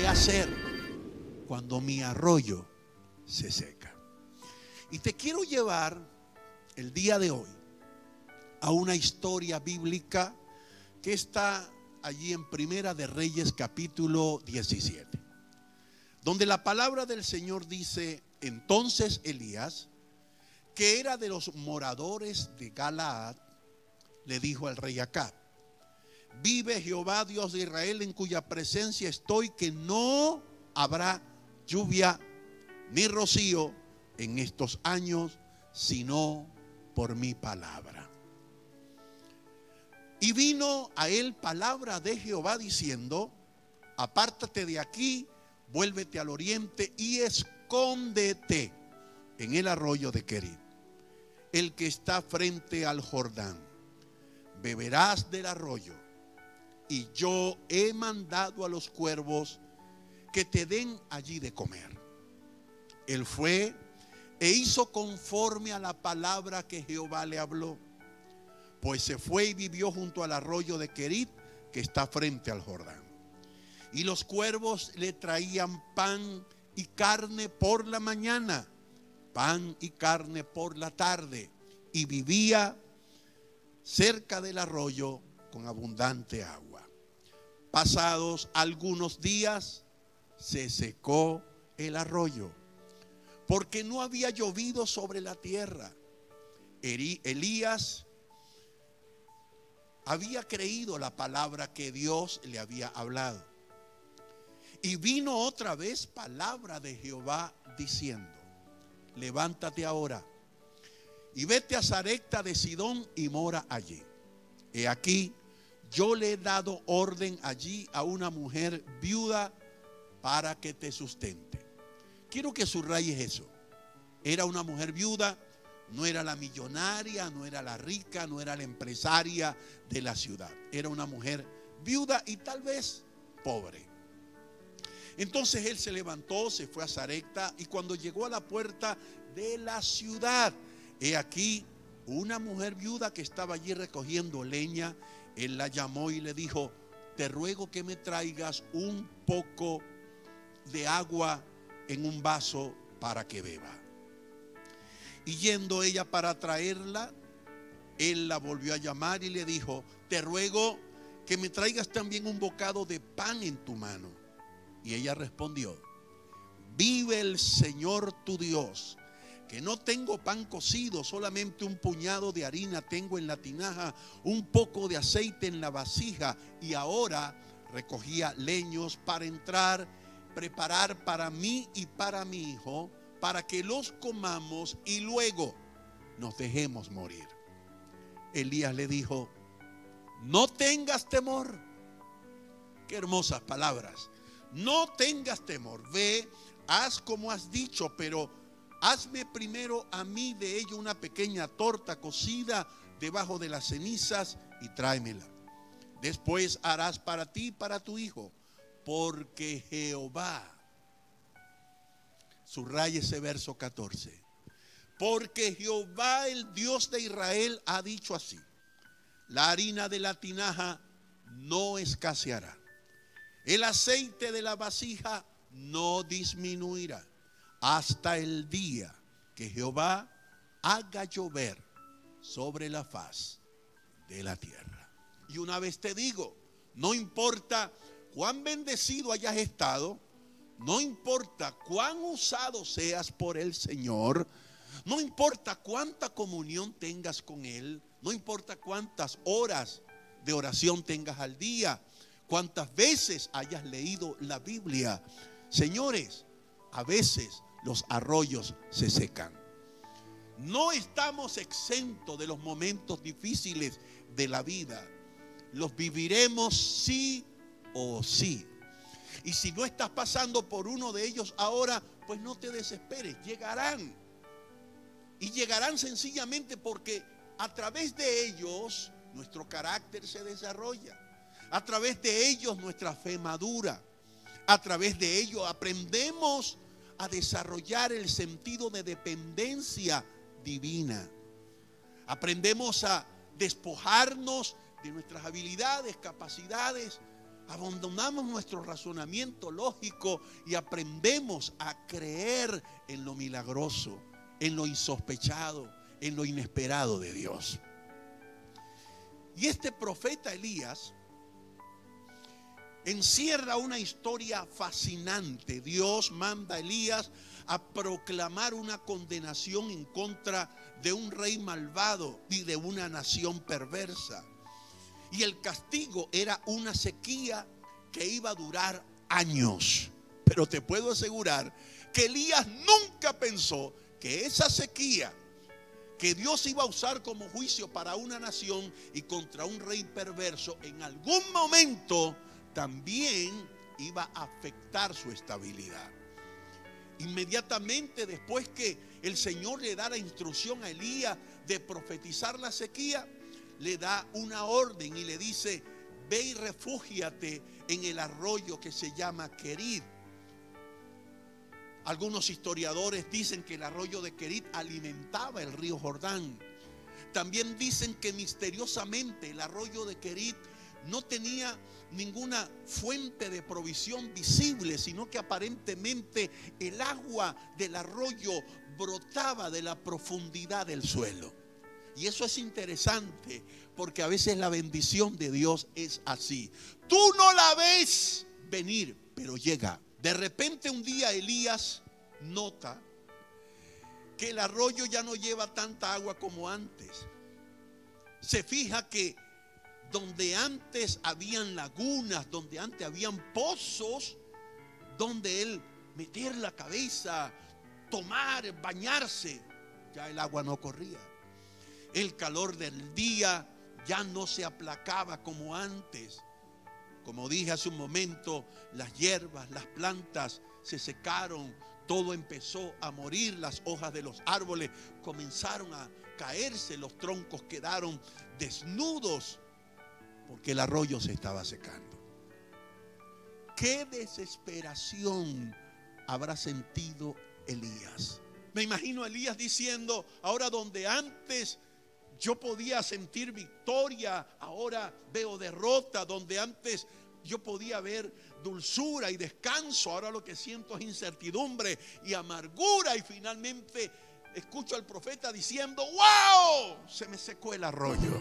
¿qué hacer cuando mi arroyo se seca? Y te quiero llevar el día de hoy a una historia bíblica que está allí en Primera de Reyes capítulo 17, donde la palabra del Señor dice, entonces Elías, que era de los moradores de Galaad, le dijo al rey Acab, vive Jehová Dios de Israel en cuya presencia estoy, que no habrá lluvia ni rocío en estos años, sino por mi palabra. Y vino a él palabra de Jehová diciendo, apártate de aquí, vuélvete al oriente y escóndete en el arroyo de Querid, el que está frente al Jordán. Beberás del arroyo y yo he mandado a los cuervos que te den allí de comer. Él fue e hizo conforme a la palabra que Jehová le habló pues se fue y vivió junto al arroyo de Querit, que está frente al Jordán. Y los cuervos le traían pan y carne por la mañana, pan y carne por la tarde, y vivía cerca del arroyo con abundante agua. Pasados algunos días, se secó el arroyo, porque no había llovido sobre la tierra. Elías había creído la palabra que Dios le había hablado. Y vino otra vez palabra de Jehová diciendo, levántate ahora y vete a Zarecta de Sidón y mora allí. He aquí, yo le he dado orden allí a una mujer viuda para que te sustente. Quiero que subrayes eso. Era una mujer viuda no era la millonaria, no era la rica, no era la empresaria de la ciudad. Era una mujer viuda y tal vez pobre. Entonces él se levantó, se fue a Zarecta y cuando llegó a la puerta de la ciudad, he aquí una mujer viuda que estaba allí recogiendo leña, él la llamó y le dijo, te ruego que me traigas un poco de agua en un vaso para que beba. Y yendo ella para traerla, él la volvió a llamar y le dijo, te ruego que me traigas también un bocado de pan en tu mano. Y ella respondió, vive el Señor tu Dios, que no tengo pan cocido, solamente un puñado de harina tengo en la tinaja, un poco de aceite en la vasija y ahora recogía leños para entrar, preparar para mí y para mi hijo para que los comamos y luego nos dejemos morir. Elías le dijo, no tengas temor. Qué hermosas palabras. No tengas temor. Ve, haz como has dicho, pero hazme primero a mí de ello una pequeña torta cocida debajo de las cenizas y tráemela. Después harás para ti y para tu hijo, porque Jehová Subraya ese verso 14. Porque Jehová, el Dios de Israel, ha dicho así: La harina de la tinaja no escaseará. El aceite de la vasija no disminuirá hasta el día que Jehová haga llover sobre la faz de la tierra. Y una vez te digo, no importa cuán bendecido hayas estado, no importa cuán usado seas por el Señor, no importa cuánta comunión tengas con Él, no importa cuántas horas de oración tengas al día, cuántas veces hayas leído la Biblia. Señores, a veces los arroyos se secan. No estamos exentos de los momentos difíciles de la vida. Los viviremos sí o sí. Y si no estás pasando por uno de ellos ahora, pues no te desesperes, llegarán. Y llegarán sencillamente porque a través de ellos nuestro carácter se desarrolla. A través de ellos nuestra fe madura. A través de ellos aprendemos a desarrollar el sentido de dependencia divina. Aprendemos a despojarnos de nuestras habilidades, capacidades abandonamos nuestro razonamiento lógico y aprendemos a creer en lo milagroso, en lo insospechado, en lo inesperado de Dios. Y este profeta Elías encierra una historia fascinante. Dios manda a Elías a proclamar una condenación en contra de un rey malvado y de una nación perversa. Y el castigo era una sequía que iba a durar años. Pero te puedo asegurar que Elías nunca pensó que esa sequía que Dios iba a usar como juicio para una nación y contra un rey perverso, en algún momento también iba a afectar su estabilidad. Inmediatamente después que el Señor le da la instrucción a Elías de profetizar la sequía, le da una orden y le dice, ve y refúgiate en el arroyo que se llama Querid. Algunos historiadores dicen que el arroyo de Querid alimentaba el río Jordán. También dicen que misteriosamente el arroyo de Querid no tenía ninguna fuente de provisión visible, sino que aparentemente el agua del arroyo brotaba de la profundidad del suelo. Y eso es interesante porque a veces la bendición de Dios es así. Tú no la ves venir, pero llega. De repente un día Elías nota que el arroyo ya no lleva tanta agua como antes. Se fija que donde antes habían lagunas, donde antes habían pozos, donde él meter la cabeza, tomar, bañarse, ya el agua no corría. El calor del día ya no se aplacaba como antes. Como dije hace un momento, las hierbas, las plantas se secaron, todo empezó a morir, las hojas de los árboles comenzaron a caerse, los troncos quedaron desnudos porque el arroyo se estaba secando. Qué desesperación habrá sentido Elías. Me imagino a Elías diciendo, ahora donde antes yo podía sentir victoria, ahora veo derrota, donde antes yo podía ver dulzura y descanso, ahora lo que siento es incertidumbre y amargura y finalmente escucho al profeta diciendo, wow, se me secó el arroyo.